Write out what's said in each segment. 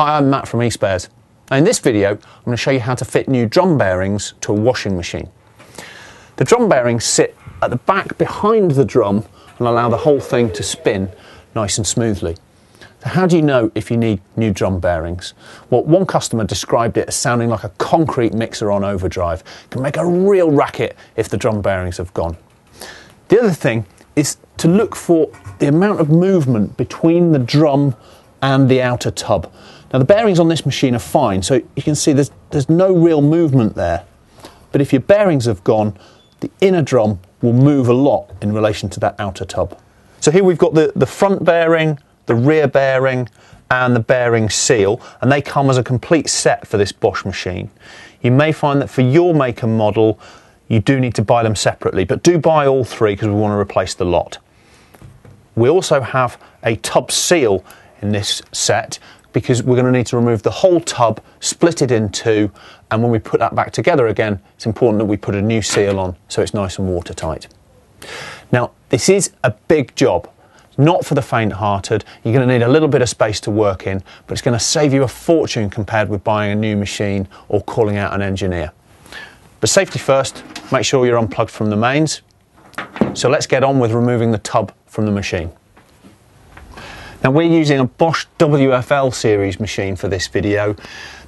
Hi, I'm Matt from eSpares. In this video, I'm going to show you how to fit new drum bearings to a washing machine. The drum bearings sit at the back behind the drum and allow the whole thing to spin nice and smoothly. So how do you know if you need new drum bearings? Well, one customer described it as sounding like a concrete mixer on overdrive. It can make a real racket if the drum bearings have gone. The other thing is to look for the amount of movement between the drum and the outer tub. Now the bearings on this machine are fine, so you can see there's, there's no real movement there. But if your bearings have gone, the inner drum will move a lot in relation to that outer tub. So here we've got the, the front bearing, the rear bearing and the bearing seal and they come as a complete set for this Bosch machine. You may find that for your make and model you do need to buy them separately but do buy all three because we want to replace the lot. We also have a tub seal in this set because we're going to need to remove the whole tub, split it in two, and when we put that back together again, it's important that we put a new seal on so it's nice and watertight. Now, this is a big job, not for the faint hearted. You're going to need a little bit of space to work in, but it's going to save you a fortune compared with buying a new machine or calling out an engineer. But safety first, make sure you're unplugged from the mains. So let's get on with removing the tub from the machine. Now we're using a Bosch WFL series machine for this video.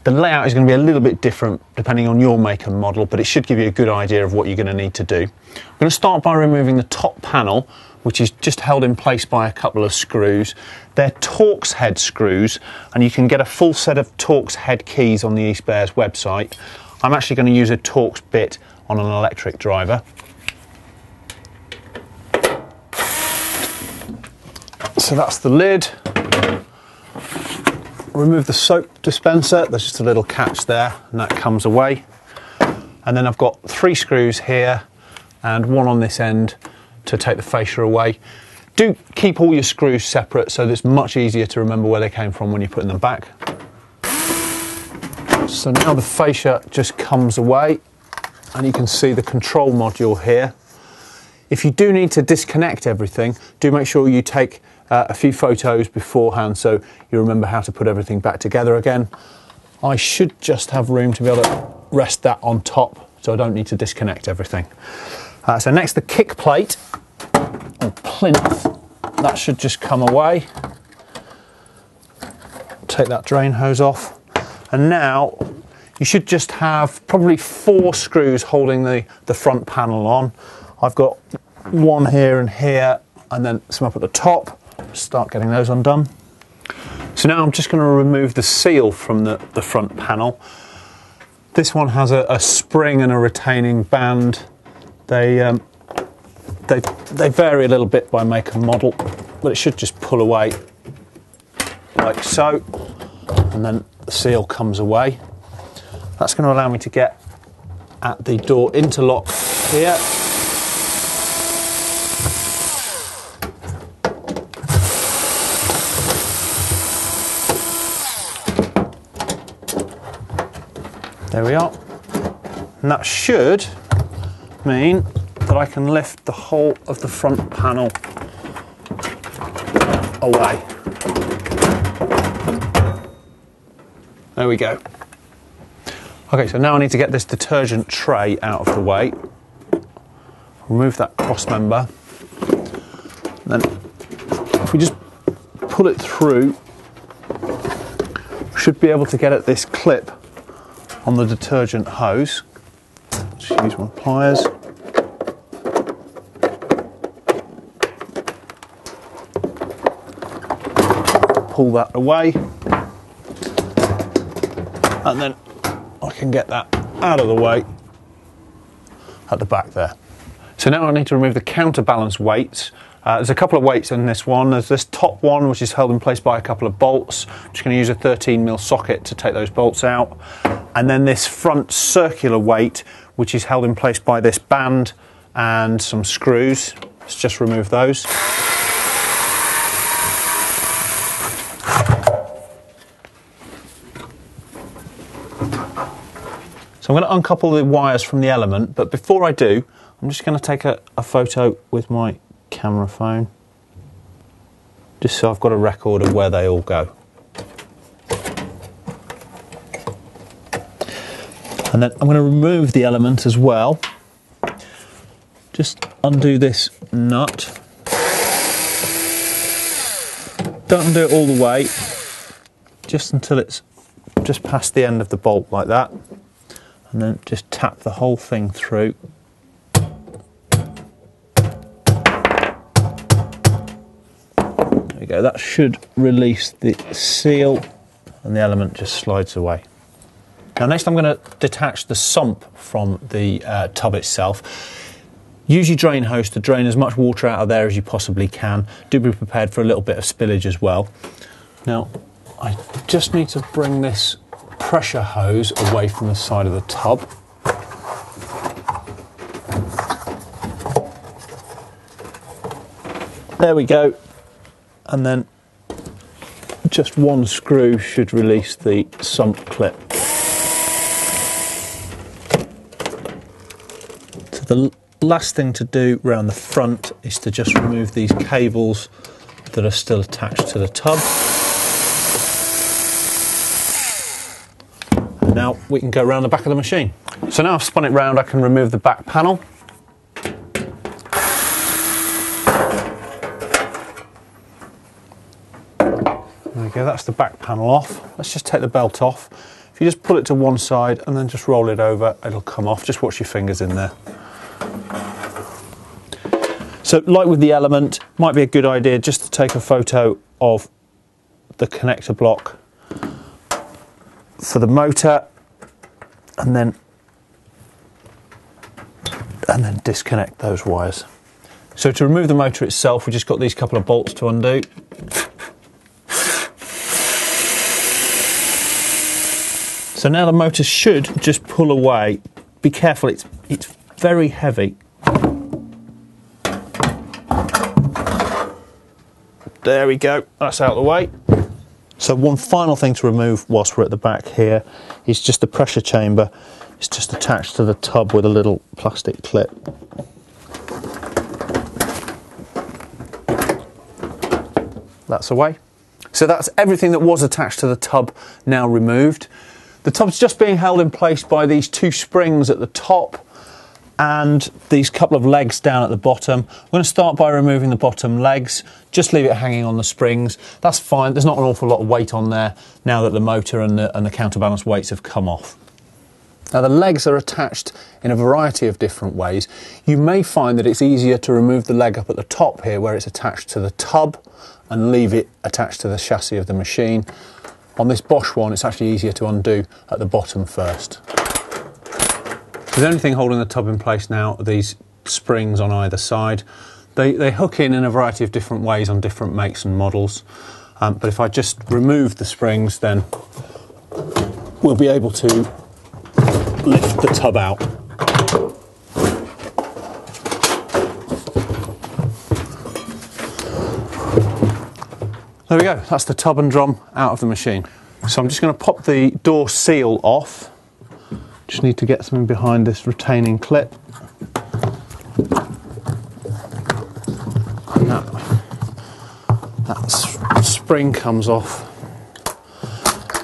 The layout is going to be a little bit different depending on your make and model, but it should give you a good idea of what you're going to need to do. I'm going to start by removing the top panel, which is just held in place by a couple of screws. They're Torx head screws, and you can get a full set of Torx head keys on the eSpares website. I'm actually going to use a Torx bit on an electric driver. So that's the lid. Remove the soap dispenser. There's just a little catch there, and that comes away. And then I've got three screws here and one on this end to take the fascia away. Do keep all your screws separate so it's much easier to remember where they came from when you're putting them back. So now the fascia just comes away and you can see the control module here. If you do need to disconnect everything, do make sure you take uh, a few photos beforehand so you remember how to put everything back together again. I should just have room to be able to rest that on top so I don't need to disconnect everything. Uh, so next the kick plate or plinth, that should just come away. Take that drain hose off and now you should just have probably four screws holding the, the front panel on. I've got one here and here and then some up at the top start getting those undone. So now I'm just going to remove the seal from the, the front panel. This one has a, a spring and a retaining band. They, um, they, they vary a little bit by make and model, but it should just pull away like so, and then the seal comes away. That's going to allow me to get at the door interlock here There we are. And that should mean that I can lift the whole of the front panel away. There we go. Okay, so now I need to get this detergent tray out of the way. Remove that cross member. Then if we just pull it through, we should be able to get at this clip on the detergent hose. Let's use my pliers. Pull that away. And then I can get that out of the way at the back there. So now I need to remove the counterbalance weights. Uh, there's a couple of weights in this one. There's this top one, which is held in place by a couple of bolts. I'm just going to use a 13mm socket to take those bolts out and then this front circular weight which is held in place by this band and some screws. Let's just remove those. So I'm going to uncouple the wires from the element, but before I do, I'm just going to take a, a photo with my camera phone. Just so I've got a record of where they all go. And then I'm going to remove the element as well. Just undo this nut. Don't undo it all the way, just until it's just past the end of the bolt like that. And then just tap the whole thing through go, that should release the seal and the element just slides away. Now next I'm going to detach the sump from the uh, tub itself. Use your drain hose to drain as much water out of there as you possibly can. Do be prepared for a little bit of spillage as well. Now I just need to bring this pressure hose away from the side of the tub. There we go. And then just one screw should release the sump clip. So the last thing to do around the front is to just remove these cables that are still attached to the tub. And now we can go around the back of the machine. So now I've spun it round, I can remove the back panel. Go, that's the back panel off. Let's just take the belt off. If you just pull it to one side and then just roll it over, it'll come off. Just watch your fingers in there. So like with the element, might be a good idea just to take a photo of the connector block for the motor and then and then disconnect those wires. So to remove the motor itself, we just got these couple of bolts to undo. So now the motor should just pull away. Be careful, it's, it's very heavy. There we go, that's out of the way. So one final thing to remove whilst we're at the back here is just the pressure chamber. It's just attached to the tub with a little plastic clip. That's away. So that's everything that was attached to the tub now removed. The tub's just being held in place by these two springs at the top and these couple of legs down at the bottom. I'm going to start by removing the bottom legs, just leave it hanging on the springs. That's fine, there's not an awful lot of weight on there now that the motor and the, and the counterbalance weights have come off. Now the legs are attached in a variety of different ways. You may find that it's easier to remove the leg up at the top here where it's attached to the tub and leave it attached to the chassis of the machine. On this Bosch one, it's actually easier to undo at the bottom first. The only thing holding the tub in place now are these springs on either side. They, they hook in in a variety of different ways on different makes and models. Um, but if I just remove the springs, then we'll be able to lift the tub out. There we go, that's the tub and drum out of the machine. So I'm just going to pop the door seal off. Just need to get something behind this retaining clip. And that, that spring comes off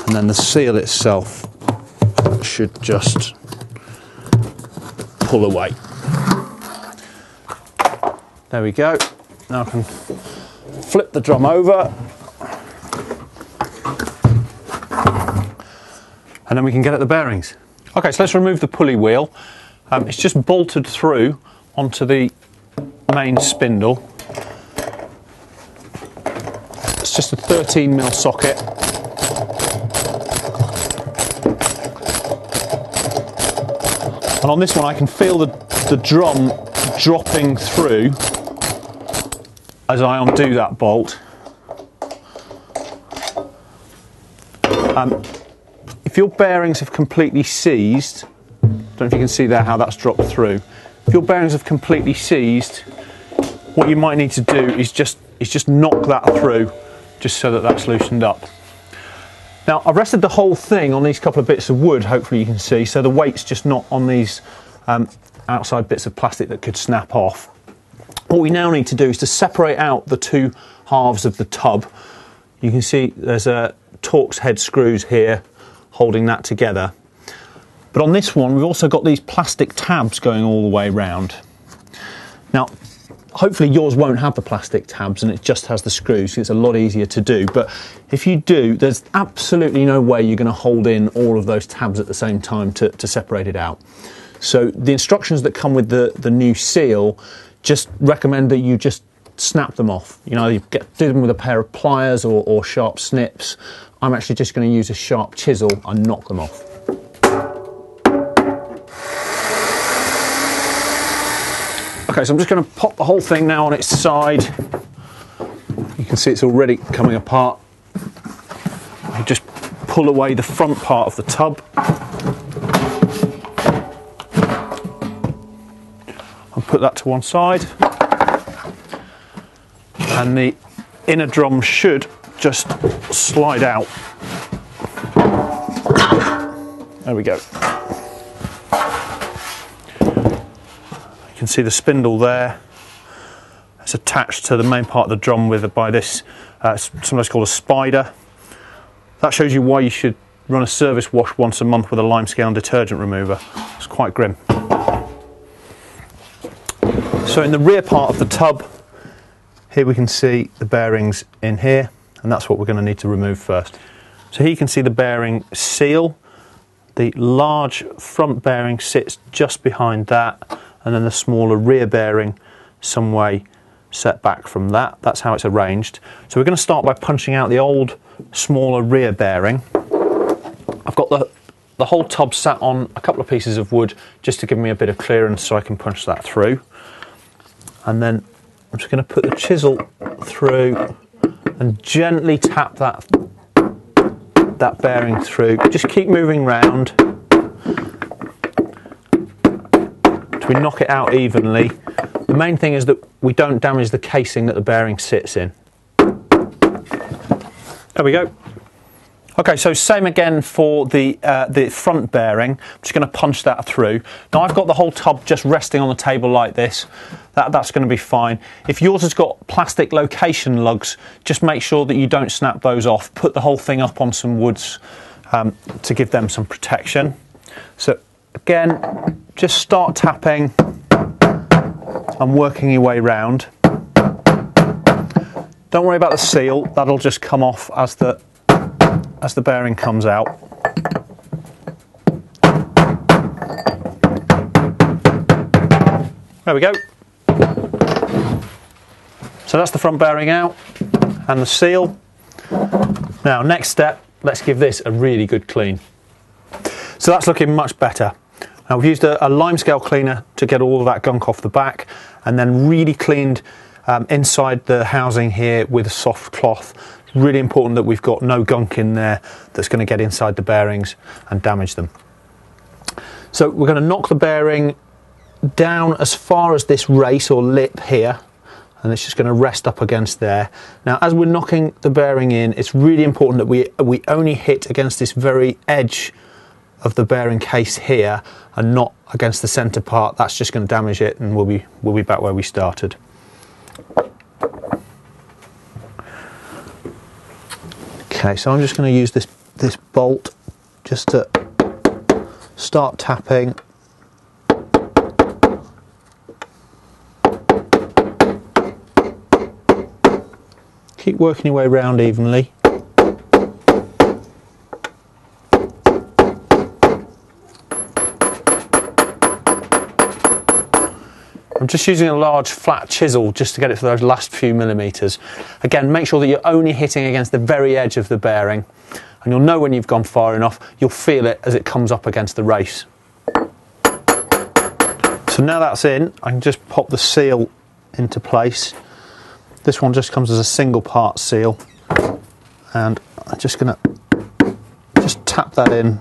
and then the seal itself should just pull away. There we go. Now I can flip the drum over and then we can get at the bearings. Okay, so let's remove the pulley wheel. Um, it's just bolted through onto the main spindle. It's just a 13 mil socket. And on this one I can feel the, the drum dropping through as I undo that bolt. Um, your bearings have completely seized, don't know if you can see there how that's dropped through. If your bearings have completely seized, what you might need to do is just is just knock that through, just so that that's loosened up. Now I've rested the whole thing on these couple of bits of wood, hopefully you can see, so the weight's just not on these um, outside bits of plastic that could snap off. What we now need to do is to separate out the two halves of the tub. You can see there's a Torx head screws here holding that together. But on this one, we've also got these plastic tabs going all the way round. Now, hopefully yours won't have the plastic tabs and it just has the screws. It's a lot easier to do. But if you do, there's absolutely no way you're going to hold in all of those tabs at the same time to, to separate it out. So the instructions that come with the, the new seal just recommend that you just snap them off. You know, you get, do them with a pair of pliers or, or sharp snips. I'm actually just going to use a sharp chisel and knock them off. Okay, so I'm just going to pop the whole thing now on its side. You can see it's already coming apart. I just pull away the front part of the tub. I'll put that to one side. And the inner drum should just slide out. There we go. You can see the spindle there. It's attached to the main part of the drum with by this uh, sometimes called a spider. That shows you why you should run a service wash once a month with a limescale and detergent remover. It's quite grim. So in the rear part of the tub, here we can see the bearings in here, and that's what we're going to need to remove first. So here you can see the bearing seal. The large front bearing sits just behind that and then the smaller rear bearing some way set back from that. That's how it's arranged. So we're going to start by punching out the old smaller rear bearing. I've got the, the whole tub sat on a couple of pieces of wood just to give me a bit of clearance so I can punch that through. And then I'm just going to put the chisel through and gently tap that that bearing through. Just keep moving round we knock it out evenly. The main thing is that we don't damage the casing that the bearing sits in. There we go. Okay, so same again for the uh, the front bearing. I'm just going to punch that through. Now I've got the whole tub just resting on the table like this. That, that's going to be fine. If yours has got plastic location lugs, just make sure that you don't snap those off. Put the whole thing up on some woods um, to give them some protection. So again, just start tapping and working your way round. Don't worry about the seal, that'll just come off as the as the bearing comes out. There we go. So that's the front bearing out and the seal. Now next step, let's give this a really good clean. So that's looking much better. Now we've used a, a limescale cleaner to get all of that gunk off the back and then really cleaned um, inside the housing here with a soft cloth. Really important that we've got no gunk in there that's going to get inside the bearings and damage them. So we're going to knock the bearing down as far as this race or lip here and it's just going to rest up against there. Now as we're knocking the bearing in it's really important that we, we only hit against this very edge of the bearing case here and not against the centre part, that's just going to damage it and we'll be, we'll be back where we started. Okay, so I'm just going to use this, this bolt just to start tapping. Keep working your way around evenly. Just using a large flat chisel just to get it for those last few millimetres. Again, make sure that you're only hitting against the very edge of the bearing and you'll know when you've gone far enough, you'll feel it as it comes up against the race. So now that's in, I can just pop the seal into place. This one just comes as a single part seal and I'm just going to just tap that in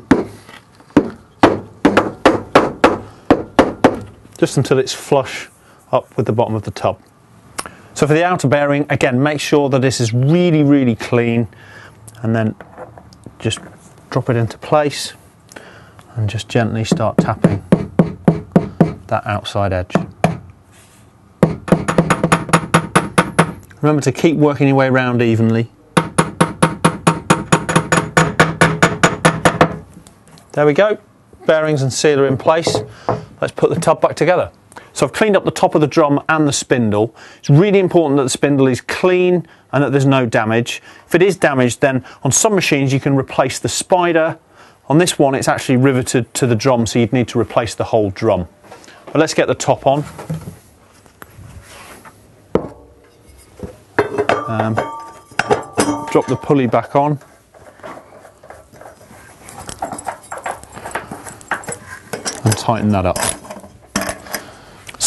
just until it's flush up with the bottom of the tub. So for the outer bearing, again, make sure that this is really, really clean and then just drop it into place and just gently start tapping that outside edge. Remember to keep working your way around evenly. There we go. bearings and seal are in place, let's put the tub back together. So I've cleaned up the top of the drum and the spindle. It's really important that the spindle is clean and that there's no damage. If it is damaged, then on some machines you can replace the spider. On this one, it's actually riveted to the drum, so you'd need to replace the whole drum. But let's get the top on. Um, drop the pulley back on. And tighten that up.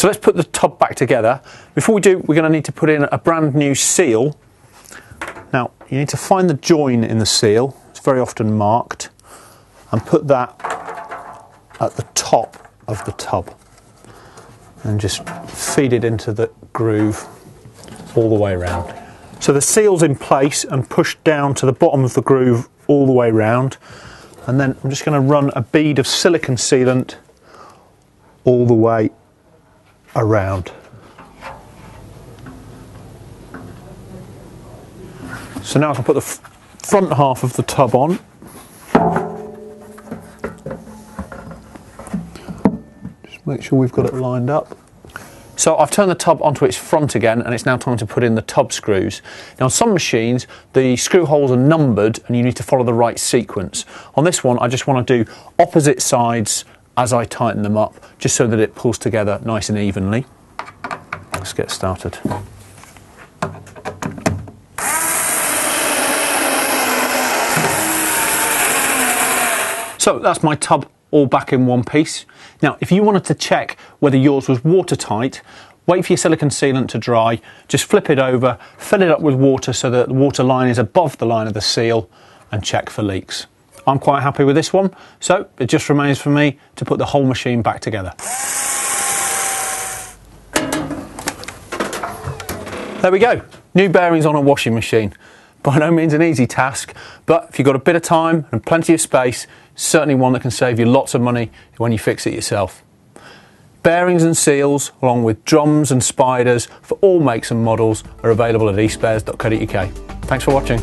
So let's put the tub back together. Before we do, we're going to need to put in a brand new seal. Now, you need to find the join in the seal. It's very often marked. And put that at the top of the tub. And just feed it into the groove all the way around. So the seal's in place and pushed down to the bottom of the groove all the way around. And then I'm just going to run a bead of silicon sealant all the way around. So now I can put the front half of the tub on. Just make sure we've got it lined up. So I've turned the tub onto its front again and it's now time to put in the tub screws. Now on some machines the screw holes are numbered and you need to follow the right sequence. On this one I just want to do opposite sides as I tighten them up just so that it pulls together nice and evenly. Let's get started. So that's my tub all back in one piece. Now, if you wanted to check whether yours was watertight, wait for your silicon sealant to dry, just flip it over, fill it up with water so that the water line is above the line of the seal, and check for leaks. I'm quite happy with this one, so it just remains for me to put the whole machine back together. There we go, new bearings on a washing machine. By no means an easy task, but if you've got a bit of time and plenty of space, certainly one that can save you lots of money when you fix it yourself. Bearings and seals, along with drums and spiders for all makes and models, are available at eSpares.co.uk. Thanks for watching.